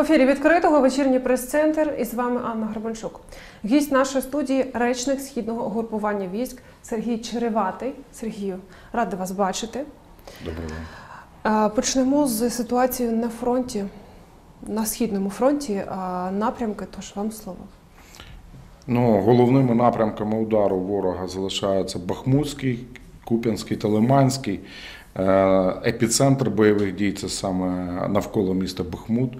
В ефірі відкритого вечірній прес-центр і з вами Анна Грабанчук. Гість нашої студії речник східного угрупування військ Сергій Череватий. Сергію, рада вас бачити. Доброго. Почнемо з ситуації на фронті, на східному фронті. Напрямки, тож вам слово. Ну, головними напрямками удару ворога залишаються Бахмутський, Куп'янський та Лиманський. Е, Епіцентр бойових дій це саме навколо міста Бахмут,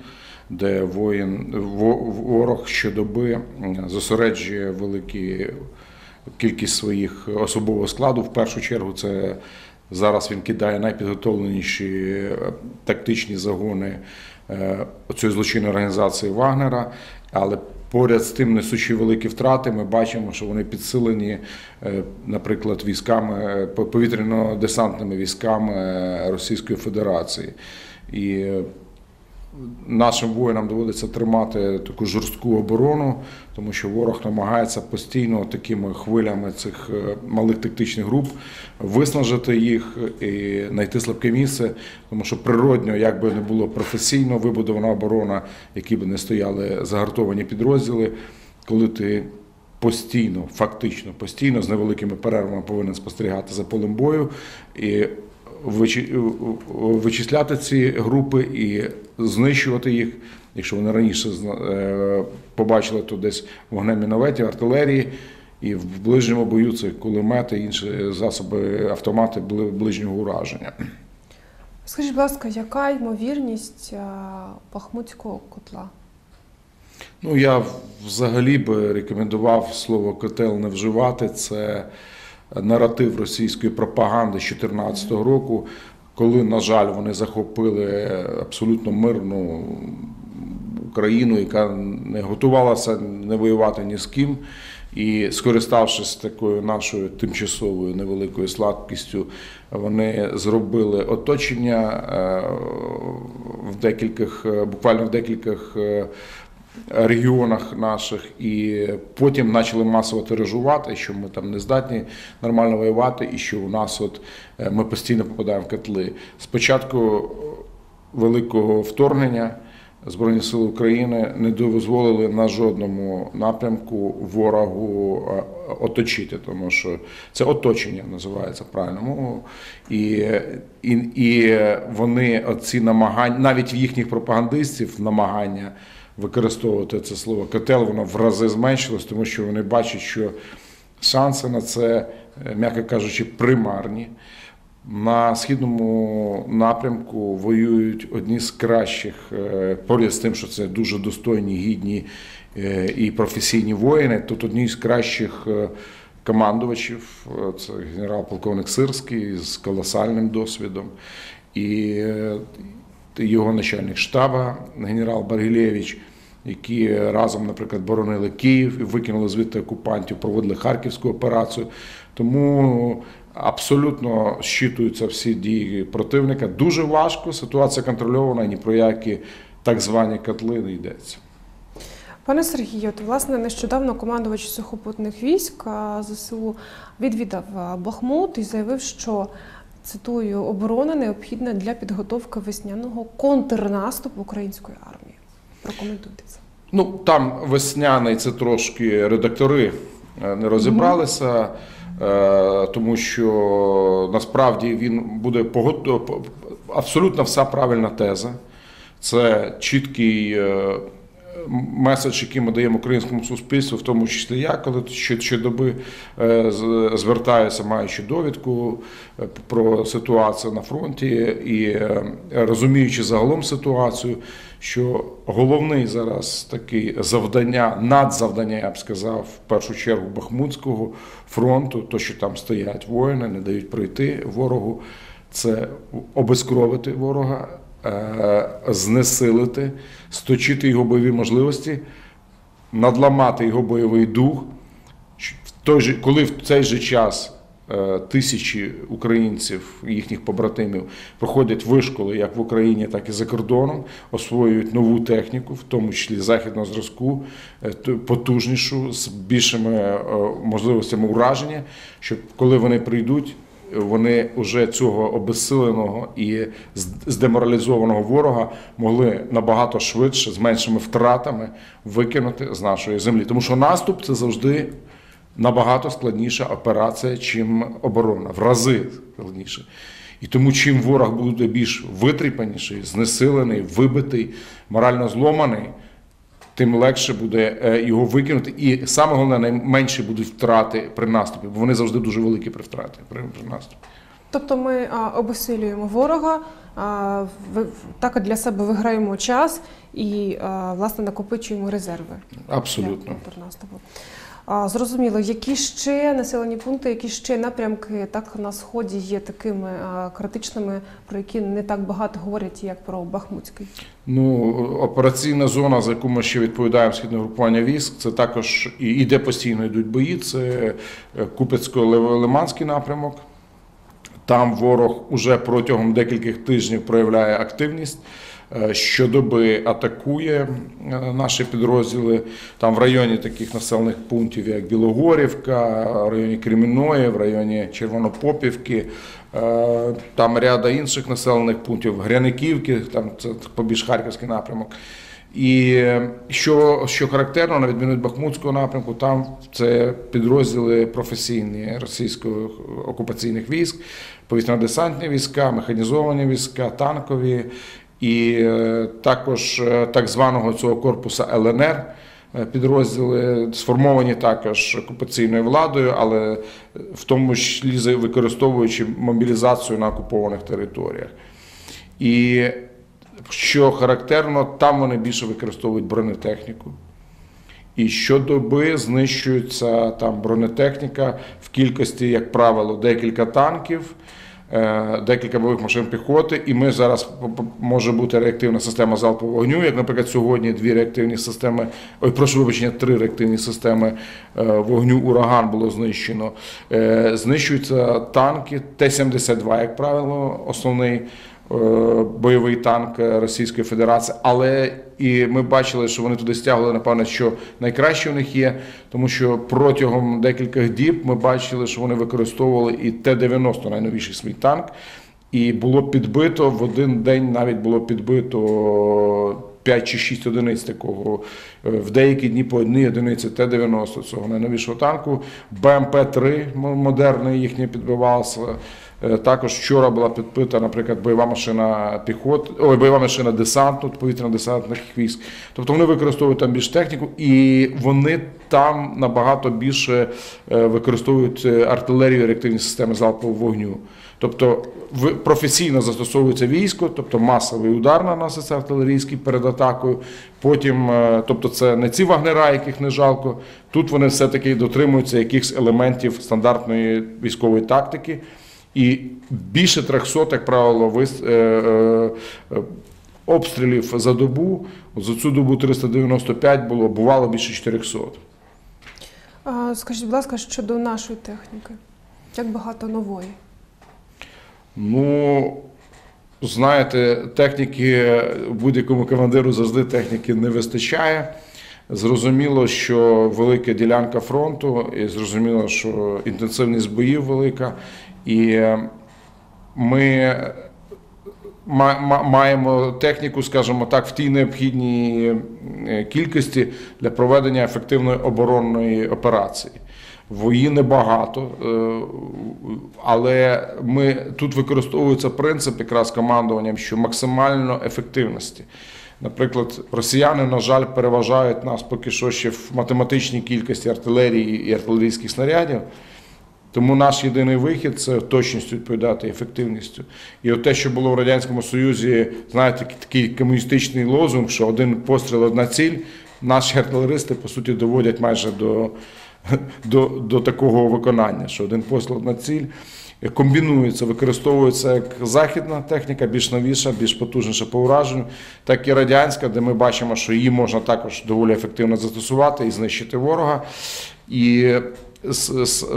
де воїн, ворог щодоби зосереджує великі кількість своїх особового складу. В першу чергу це зараз він кидає найпідготовленіші е, тактичні загони е, цієї злочинної організації Вагнера. Але поряд з тим, несучи великі втрати, ми бачимо, що вони підсилені, е, наприклад, військами е, повітряно-десантними військами е, Російської Федерації. І нашим воїнам доводиться тримати таку жорстку оборону, тому що ворог намагається постійно такими хвилями цих е, малих тактичних груп виснажити їх і знайти слабке місце, тому що природньо, як би не було професійно вибудована оборона, які б не стояли загартовані підрозділи, коли ти постійно, фактично постійно з невеликими перервами повинен спостерігати за полем бою. І вичисляти ці групи і знищувати їх. Якщо вони раніше е, побачили то десь вогнем мінометів, артилерії, і в ближньому бою це кулемети, інші засоби, автомати були ближнього ураження. Скажіть, будь ласка, яка ймовірність е, Бахмутського котла? Ну, я взагалі би рекомендував слово котел не вживати. Це наратив російської пропаганди з 2014 року, коли, на жаль, вони захопили абсолютно мирну Україну, яка не готувалася не воювати ні з ким. І скориставшись такою нашою тимчасовою невеликою слабкістю, вони зробили оточення е, в декількох, е, буквально в декількох е, регіонах наших, і потім почали масово тиражувати, що ми там не здатні нормально воювати, і що у нас от е, ми постійно попадаємо в котли. Спочатку великого вторгнення. Збройні сили України не дозволили на жодному напрямку ворогу е, оточити, тому що це оточення називається правильно. І, і, і вони оці намагання, навіть в їхніх пропагандистів намагання використовувати це слово котел, воно в рази зменшилось, тому що вони бачать, що шанси на це, е, м'яко кажучи, примарні. На східному напрямку воюють одні з кращих, е, поряд з тим, що це дуже достойні, гідні е, і професійні воїни. Тут одні з кращих командувачів це генерал-полковник Сирський з колосальним досвідом, і його начальник штаба генерал Баргілєвич, які разом, наприклад, боронили Київ і викинули звідти окупантів, проводили харківську операцію. Тому абсолютно щитуються всі дії противника. Дуже важко, ситуація контрольована, ні про які так звані котли не йдеться. Пане Сергію, от, власне, нещодавно командувач сухопутних військ ЗСУ відвідав Бахмут і заявив, що цитую, оборона необхідна для підготовки весняного контрнаступу української армії. Прокоментуйте це. Ну там весняний це трошки редактори е, не розібралися, е, тому що насправді він буде погото... абсолютно вся правильна теза. Це чіткий е, меседж, який ми даємо українському суспільству, в тому числі я, коли щодоби е, звертаюся, маючи довідку е, про ситуацію на фронті і е, розуміючи загалом ситуацію, що головний зараз такий завдання, надзавдання, я б сказав, в першу чергу Бахмутського фронту, то що там стоять воїни, не дають пройти ворогу, це обезкровити ворога, знесилити, сточити його бойові можливості, надламати його бойовий дух. Той же, коли в цей же час е, тисячі українців, їхніх побратимів, проходять вишколи як в Україні, так і за кордоном, освоюють нову техніку, в тому числі західного зразку, е, потужнішу, з більшими е, можливостями ураження, щоб коли вони прийдуть, вони вже цього обезсиленого і здеморалізованого ворога могли набагато швидше, з меншими втратами викинути з нашої землі. Тому що наступ це завжди набагато складніша операція, чим оборона, в рази складніше. І тому, чим ворог буде більш витріпаніший, знесилений, вибитий, морально зломаний, тим легше буде е, його викинути. І саме головне, найменші будуть втрати при наступі, бо вони завжди дуже великі при втраті при, при наступі. Тобто ми а, обесилюємо ворога, а, ви- так для себе виграємо час і а, власне накопичуємо резерви. Абсолютно. для контрнаступу. Зрозуміло, які ще населені пункти, які ще напрямки так на сході є такими критичними, про які не так багато говорять, як про Бахмутський. Ну, операційна зона, за яку ми ще відповідаємо східне групування військ, це також і, і де постійно йдуть бої. Це е, Купецько-Лиманський напрямок. Там ворог уже протягом декількох тижнів проявляє активність. Е, Щодоби атакує е, наші підрозділи там в районі таких населених пунктів, як Білогорівка, в районі Кремінної, в районі Червонопопівки, е, там ряда інших населених пунктів, Гряниківки, там це побільш Харківський напрямок. І що, що характерно, на відміну від Бахмутського напрямку, там це підрозділи професійні російських окупаційних військ, повітряно-десантні війська, механізовані війська, танкові, і е, також е, так званого цього корпуса ЛНР. е, Підрозділи сформовані також окупаційною владою, але в тому числі використовуючи мобілізацію на окупованих територіях. І що характерно, там вони більше використовують бронетехніку. І щодоби знищується там бронетехніка в кількості, як правило, декілька танків, декілька бойових машин піхоти. І ми зараз може бути реактивна система залпового вогню. Як, наприклад, сьогодні дві реактивні системи, ой, прошу вибачення, три реактивні системи е, вогню ураган було знищено. Е, Знищуються танки Т-72, як правило, основний е, бойовий танк Російської Федерації, але і ми бачили, що вони туди стягували, напевно, що найкраще в них є, тому що протягом декількох діб ми бачили, що вони використовували і Т-90, найновіший свій танк, і було підбито в один день навіть було підбито 5 чи 6 одиниць такого. Е, В деякі дні по одній одиниці Т-90 цього найновішого танку. БМП-3 модерний їхній підбивався. Е, Також вчора була підбита, наприклад, бойова машина піхот, ой, бойова машина десанту, повітряно-десантних військ. Тобто вони використовують там більш техніку, і вони там набагато більше е, використовують е, артилерію реактивні системи залпового вогню. Тобто професійно застосовується військо, тобто масовий удар наноситься артилерійський перед атакою. Потім, тобто, це не ці вагнера, яких не жалко. Тут вони все-таки дотримуються якихось елементів стандартної військової тактики. І більше 300, як правило, вис- е, е, обстрілів за добу. За цю добу 395 було, бувало більше 400. А, Скажіть, будь ласка, щодо нашої техніки, як багато нової? Ну, знаєте, техніки будь-якому командиру завжди техніки не вистачає. Зрозуміло, що велика ділянка фронту, і зрозуміло, що інтенсивність боїв велика. І ми ма- ма- маємо техніку, скажімо так, в тій необхідній е, кількості для проведення ефективної оборонної операції. Вої небагато, е, але ми тут використовується принцип якраз командуванням, що максимально ефективності. Наприклад, росіяни, на жаль, переважають нас поки що ще в математичній кількості артилерії і артилерійських снарядів. Тому наш єдиний вихід це точністю відповідати ефективністю. І от те, що було в Радянському Союзі, знаєте, такий комуністичний лозунг, що один постріл, одна ціль, наші артилеристи, по суті, доводять майже до, до, до такого виконання, що один постріл, одна ціль. Комбінується, використовується як західна техніка, більш новіша, більш потужніша по ураженню, так і радянська, де ми бачимо, що її можна також доволі ефективно застосувати і знищити ворога. І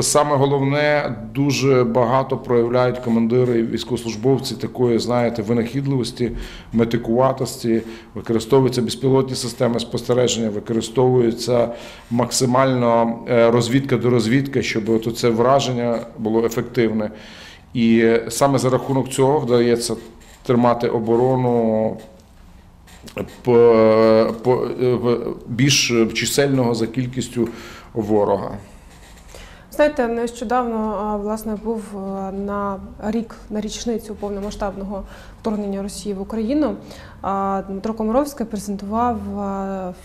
саме головне, дуже багато проявляють командири і військовослужбовці такої, знаєте, винахідливості, метикуватості, використовуються безпілотні системи спостереження, використовується максимально е, розвідка до розвідки, щоб це враження було ефективне. І саме за рахунок цього вдається тримати оборону по, по, більш чисельного за кількістю ворога. Знаєте, нещодавно власне був на рік на річницю повномасштабного вторгнення Росії в Україну. Дмитро Комаровський презентував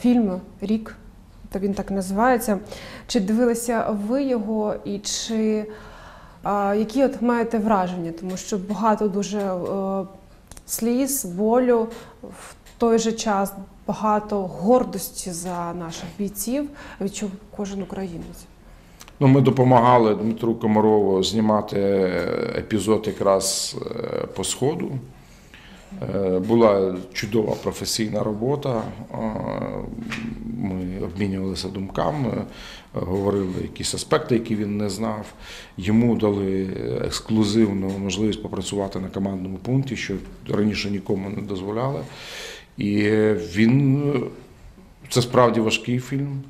фільм Рік, та він так називається. Чи дивилися ви його, і чи які от маєте враження? Тому що багато дуже сліз, болю в той же час багато гордості за наших бійців відчув кожен українець. Ну, ми допомагали Дмитру Комарову знімати епізод якраз е, по сходу. Е, Була чудова професійна робота. Е, Ми обмінювалися думками, е, говорили якісь аспекти, які він не знав. Йому дали ексклюзивну можливість попрацювати на командному пункті, що раніше нікому не дозволяли. І він це справді важкий фільм.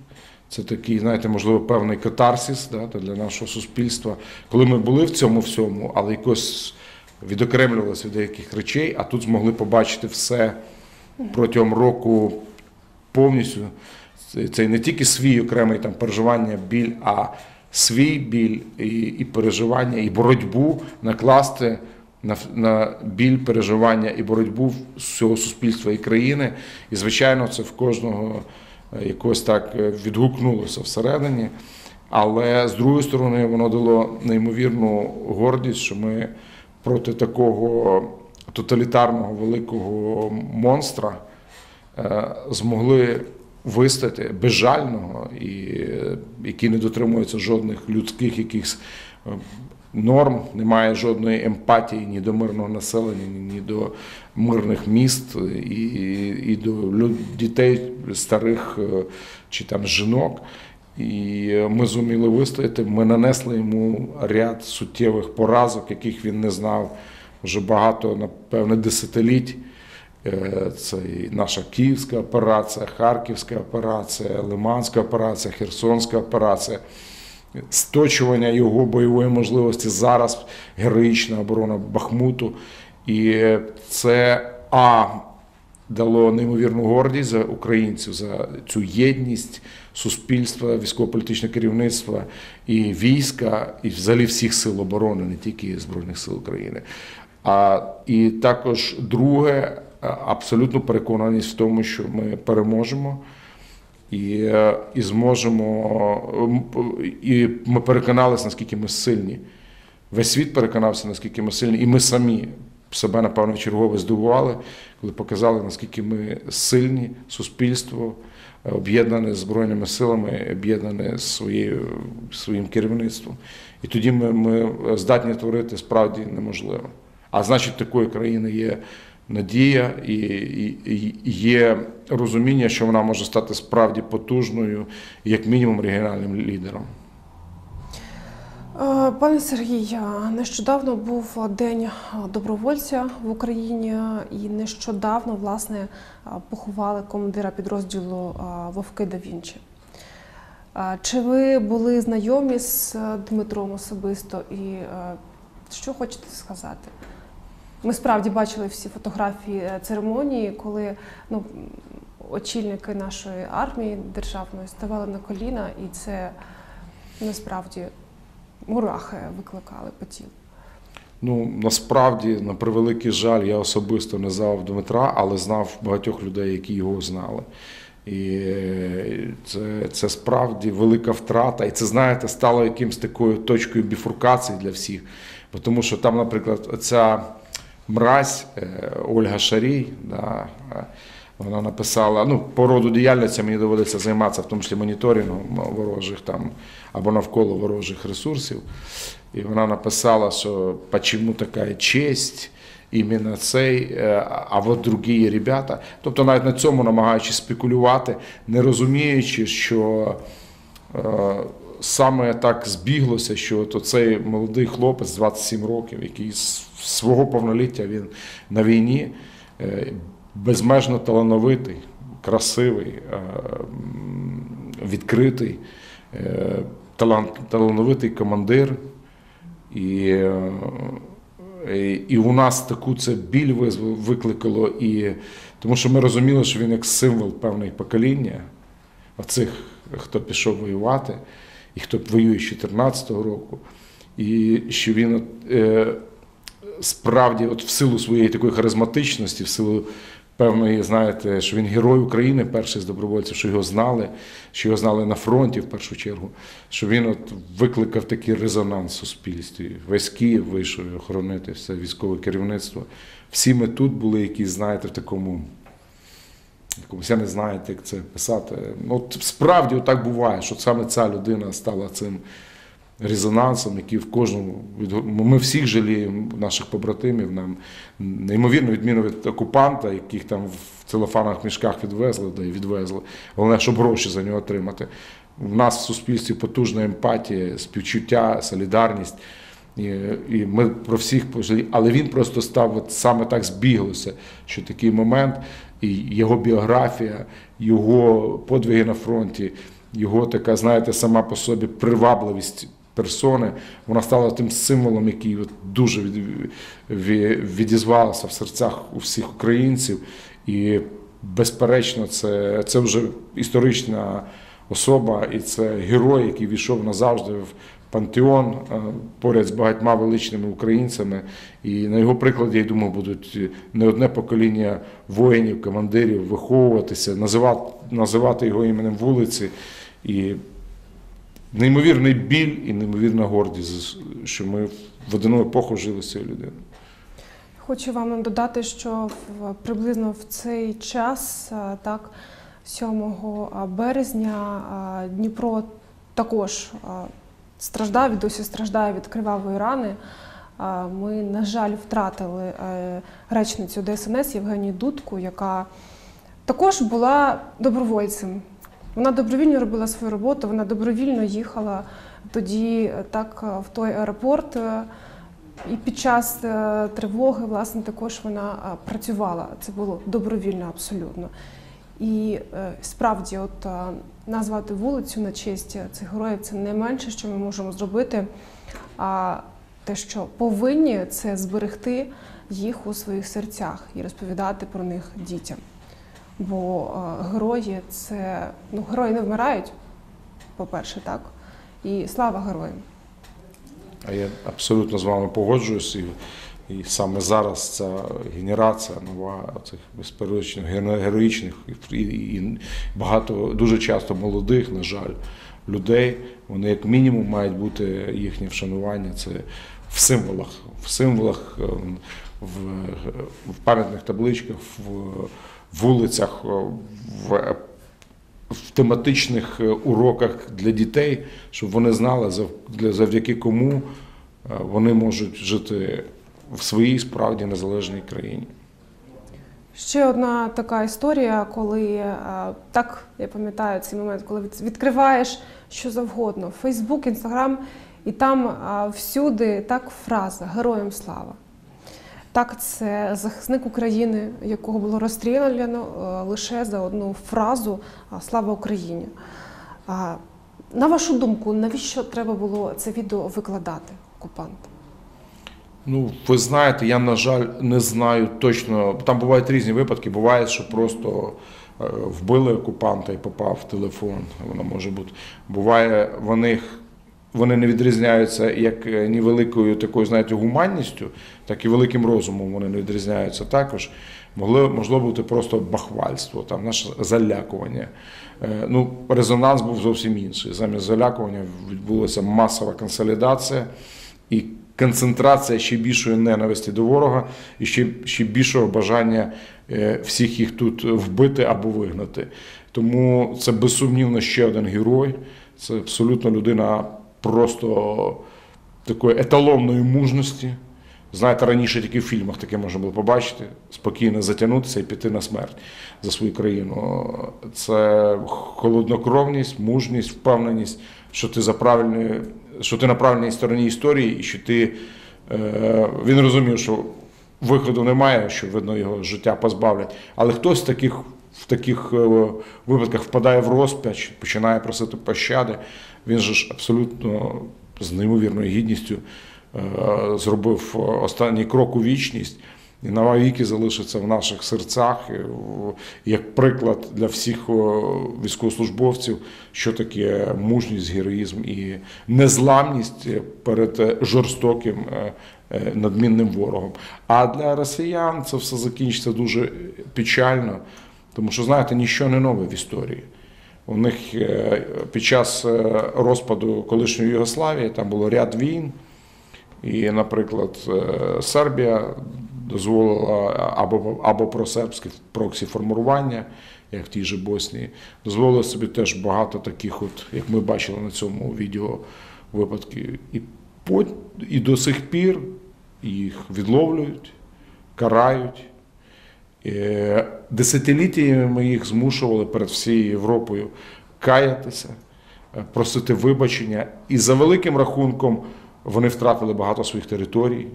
Це такий, знаєте, можливо, певний катарсис да, для нашого суспільства. Коли ми були в цьому всьому, але якось відокремлювалися від деяких речей, а тут змогли побачити все протягом року повністю. Це- не тільки свій окремий там переживання, біль, а свій біль і, і переживання, і боротьбу накласти на, на біль, переживання і боротьбу всього суспільства і країни. І, звичайно, це в кожного якось так е, відгукнулося всередині. Але з другої сторони, воно дало неймовірну гордість, що ми проти такого тоталітарного великого монстра е, змогли вистояти безжального і який не дотримується жодних людських якихось е, норм, немає жодної емпатії ні до мирного населення, ні до мирних міст, і, і до дітей, старих е, чи там жінок. І ми зуміли вистояти. Ми нанесли йому ряд суттєвих поразок, яких він не знав вже багато, напевне, десятиліть. Е, Це і наша Київська операція, Харківська операція, Лиманська операція, Херсонська операція. Сточування його бойової можливості зараз героїчна оборона Бахмуту. І це А дало неймовірну гордість за українців, за цю єдність суспільства, військово-політичне керівництва і війська, і взагалі всіх сил оборони, не тільки Збройних сил України. А і також друге, абсолютно переконаність в тому, що ми переможемо. І, е, і зможемо, і ми переконалися, наскільки ми сильні. Весь світ переконався, наскільки ми сильні, і ми самі себе, напевно, чергове здивували, коли показали, наскільки ми сильні, суспільство, е, об'єднане Збройними силами, об'єднане своєю, своїм керівництвом. І тоді ми, ми здатні творити справді неможливе. А значить, такої країни є надія і, і, і є розуміння, що вона може стати справді потужною, як мінімум регіональним лідером. Е, Пане Сергій, нещодавно був день добровольця в Україні, і нещодавно власне поховали командира підрозділу Вовки да Вінчі. Чи ви були знайомі з е, Дмитром особисто і е, що хочете сказати? Ми справді бачили всі фотографії е, церемонії, коли ну, очільники нашої армії державної ставали на коліна, і це насправді мурахи викликали по тілу. Ну насправді, на превеликий жаль, я особисто не знав Дмитра, але знав багатьох людей, які його знали. І е, це, це справді велика втрата. І це, знаєте, стало якимось такою точкою біфуркації для всіх. Тому що там, наприклад, ця мразь е, Ольга Шарій, да, е, вона написала, ну, по роду діяльності мені доводиться займатися, в тому числі моніторингом ворожих там або навколо ворожих ресурсів. І вона написала, що почему така честь, іменно цей, е, а от другі ребята. Тобто навіть на цьому намагаючись спекулювати, не розуміючи, що е, саме так збіглося, що цей молодий хлопець 27 років, який з свого повноліття він на війні, е, безмежно талановитий, красивий, е, відкритий, е, талановитий командир. І е, І- І у нас таку це біль викликало, і тому що ми розуміли, що він як символ певного покоління, оцих, хто пішов воювати, і хто воює з 14-го року, і що він е, справді, от в силу своєї такої харизматичності, в силу певної, знаєте, що він герой України, перший з добровольців, що його знали, що його знали на фронті в першу чергу, що він от викликав такий резонанс в суспільстві. Весь Київ вийшов охоронити все військове керівництво. Всі ми тут були, які, знаєте, в такому. Якомусь я не знаю, як це писати. От справді так буває, що саме ця людина стала цим резонансом, який в кожному ми всіх жаліємо наших побратимів. Нам неймовірно відміну від окупанта, яких там в целофанах мішках відвезли, да і відвезли. Головне, щоб гроші за нього отримати. У нас в суспільстві потужна емпатія, співчуття, солідарність. І, і ми про всіх пожаліємо. Але він просто став от саме так збіглося, що такий момент, і його біографія, його подвиги на фронті, його така, знаєте, сама по собі привабливість персони, вона стала тим символом, який дуже від, від, відізвався в серцях у всіх українців. І, безперечно, це, це вже історична особа, і це герой, який війшов назавжди в пантеон е, поряд з багатьма величними українцями. І на його прикладі, я думаю, будуть не одне покоління воїнів, командирів виховуватися, називати, називати його іменем вулиці. І неймовірний біль і неймовірна гордість, що ми в одну епоху жили з цією людиною. Хочу вам додати, що приблизно в цей час, так, 7 березня, Дніпро також страждав і досі страждає від кривавої рани. Ми, на жаль, втратили е, речницю ДСНС Євгенію Дудку, яка також була добровольцем. Вона добровільно робила свою роботу, вона добровільно їхала тоді е, так е, в той аеропорт. е, І під час тривоги, власне, також вона працювала. Це було добровільно абсолютно. І справді, от назвати вулицю на честь цих героїв це найменше, що ми можемо зробити. А те, що повинні, це зберегти їх у своїх серцях і розповідати про них дітям. Бо е, герої це ну, герої не вмирають, по-перше, так. І слава героям. А я абсолютно з вами погоджуюсь. І, і саме зараз ця генерація нова цих безперечно геро- героїчних і, і, і багато дуже часто молодих, на жаль, людей. Вони як мінімум мають бути їхнє вшанування. Це в символах, в символах, ем, в, в пам'ятних табличках, в вулицях, в в тематичних е, уроках для дітей, щоб вони знали, зав- завдяки кому е, вони можуть жити в своїй справді незалежній країні. Ще одна така історія, коли е, так я пам'ятаю цей момент, коли відкриваєш що завгодно, Фейсбук, Інстаграм, і там е, всюди так фраза Героям слава. Так, це захисник України, якого було розстріляно е, лише за одну фразу Слава Україні. На вашу думку, навіщо треба було це відео викладати окупантам? Ну, ви знаєте, я, на жаль, не знаю точно. Там бувають різні випадки. Буває, що просто е, вбили окупанта і попав в телефон. Воно може бути. Буває, вони, вони не відрізняються як е, ні великою такою, знаєте, гуманністю, так і великим розумом вони не відрізняються також. Могло, могло бути просто бахвальство, там наше залякування. Е, Ну, резонанс був зовсім інший. Замість залякування відбулася масова консолідація і концентрація ще більшої ненависті до ворога і ще, ще більшого бажання е, всіх їх тут вбити або вигнати. Тому це безсумнівно ще один герой. Це абсолютно людина просто такої еталонної мужності. Знаєте, раніше тільки в фільмах таке можна було побачити, спокійно затягнутися і піти на смерть за свою країну. Це холоднокровність, мужність, впевненість, що ти за правильною, що ти на правильній стороні історії, і що ти е, він розумів, що виходу немає, що видно його життя позбавлять. Але хтось в таких, в таких е, випадках впадає в розпач, починає просити пощади. Він же ж абсолютно з неймовірною гідністю е, зробив останній крок у вічність. І навіки залишиться в наших серцях як приклад для всіх військовослужбовців, що таке мужність, героїзм і незламність перед е, жорстоким е, е, надмінним ворогом. А для росіян це все закінчиться дуже печально, тому що, знаєте, ніщо не нове в історії. У них е, під час е, розпаду колишньої Югославії там було ряд війн. І, наприклад, е, Сербія дозволила або, або просербське проксі формування, як в тій же Боснії, дозволила собі теж багато таких, от, як ми бачили на цьому відео випадків. І, по, і до сих пір їх відловлюють, карають. Е, Десятиліттями їх змушували перед всією Європою каятися, е, просити вибачення. І за великим рахунком вони втратили багато своїх територій.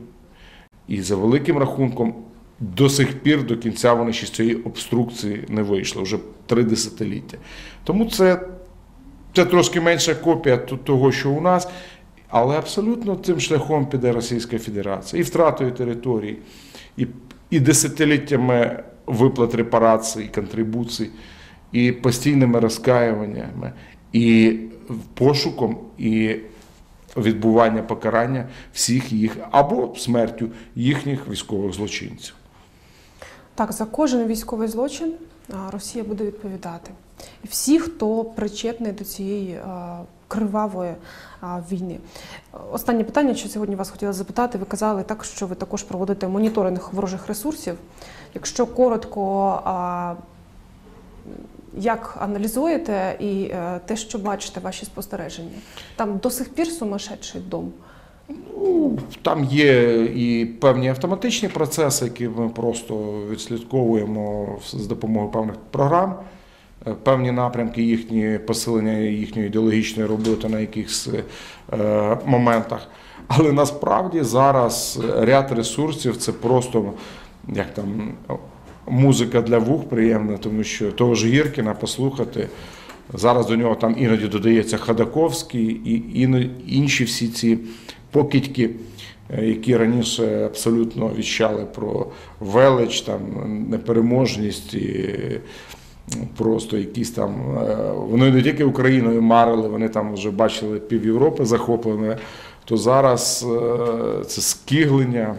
І за великим рахунком до сих пір до кінця вони ще з цієї обструкції не вийшли, вже три десятиліття. Тому це, це трошки менша копія того, що у нас, але абсолютно цим шляхом піде Російська Федерація і втратою територій, і, і десятиліттями виплат репарацій, контрибуцій, і постійними розкаюваннями, і пошуком, і відбування покарання всіх їх або смертю їхніх військових злочинців. Так, за кожен військовий злочин Росія буде відповідати. І всі, хто причетний до цієї кривавої війни. Останнє питання, що сьогодні вас хотіла запитати, ви казали так, що ви також проводите моніторинг ворожих ресурсів. Якщо коротко, як аналізуєте і е, те, що бачите, ваші спостереження? Там до сих пір сумасшедший дом. Ну, там є і певні автоматичні процеси, які ми просто відслідковуємо з допомогою певних програм, Е, певні напрямки їхні посилення їхньої ідеологічної роботи на якихось е, моментах. Але насправді зараз ряд ресурсів це просто як там музика для вух приємна, тому що того ж Гіркіна послухати. Зараз до нього там іноді додається Хадаковський і інші всі ці покидьки, е, які раніше абсолютно віщали про велич, там, непереможність і ну, просто якісь там. е, Вони не тільки Україною марили, вони там вже бачили пів Європи захоплене, то зараз е, це скиглення,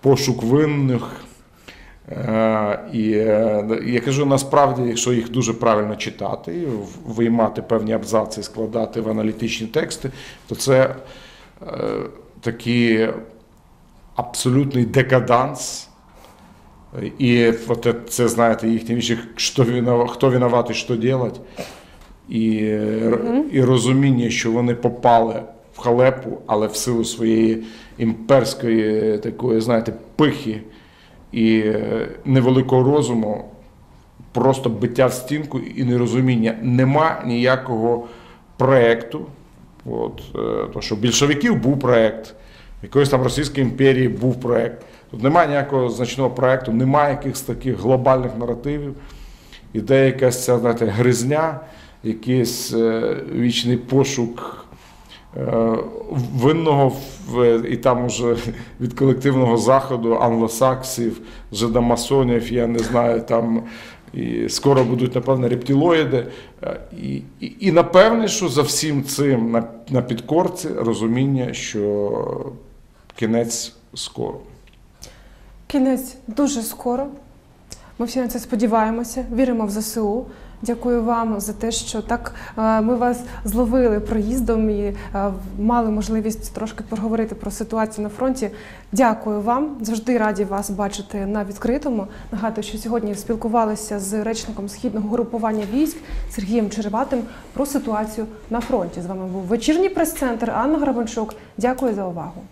пошук винних. Е, І е, я кажу, насправді, якщо їх дуже правильно читати, виймати певні абзаци, складати в аналітичні тексти, то це е, такий абсолютний декаданс. І от це, знаєте, їхні вічі, хто винуватий, що робити. І, е, і розуміння, що вони попали в халепу, але в силу своєї імперської такої, знаєте, пихи і е, невеликого розуму, просто биття в стінку і нерозуміння. Нема ніякого проекту. От, е, то, що більшовиків був проект, в якоїсь там Російської імперії був проект. Тут немає ніякого значного проекту, немає якихось таких глобальних наративів. Іде якась ця, знаєте, гризня, якийсь е, вічний пошук е, винного і там уже від колективного заходу англосаксів, жидомасонів, я не знаю, там і скоро будуть, напевно, рептилоїди. Е, І, і, і напевне, що за всім цим на, на підкорці розуміння, що кінець скоро. Кінець дуже скоро. Ми всі на це сподіваємося, віримо в ЗСУ. Дякую вам за те, що так е, ми вас зловили проїздом і е, мали можливість трошки поговорити про ситуацію на фронті. Дякую вам. Завжди раді вас бачити на відкритому. Нагадую, що сьогодні спілкувалися з речником східного групування військ Сергієм Череватим про ситуацію на фронті. З вами був вечірній прес-центр Анна Грабанчук. Дякую за увагу.